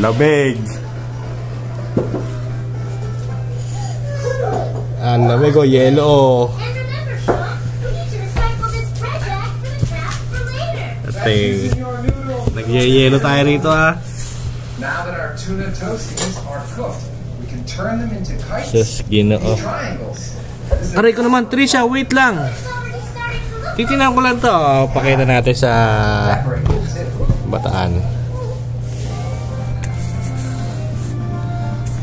Lamig. Ang lamig o, yelo o. And remember, Sean, we need to recycle this bread bag for the trap for later. Ating, nagyayelo tayo rito ah. Now that our tuna toasties are cooked, we can turn them into kites Sus, ginoo. and triangles. This is Aray ko naman, Trisha, wait lang. Titinan ko lang to. Oh, pakita natin sa bataan.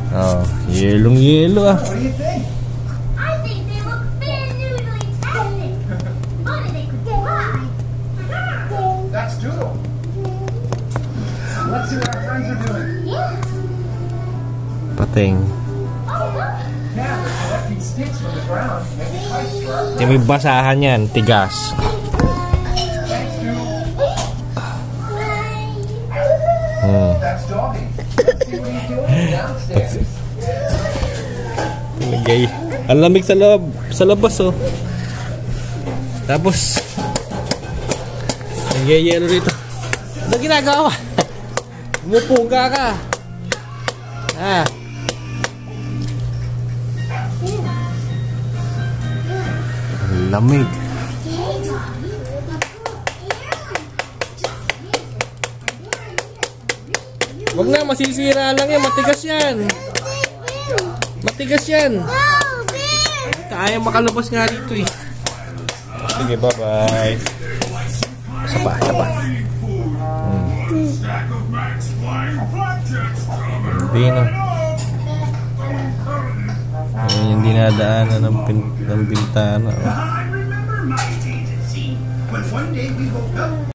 Oh, yellow yellow ah. Pating. Ini basahan yan, tigas. Hmm. That's Doggy. Let's see what he's doing downstairs. Lagay. Ang lamig sa loob, sa labas oh. Tapos Nagyayelo rito. Ano ginagawa? Umupuga ka. Ah. Lamig. Wag na, masisira lang yan. Matigas yan. Matigas yan. Kaya makalabas nga dito eh. Sige, bye-bye. Isa pa, isa pa. Hindi na. Ayan yung dinadaanan ng, pin ng bintana. oh.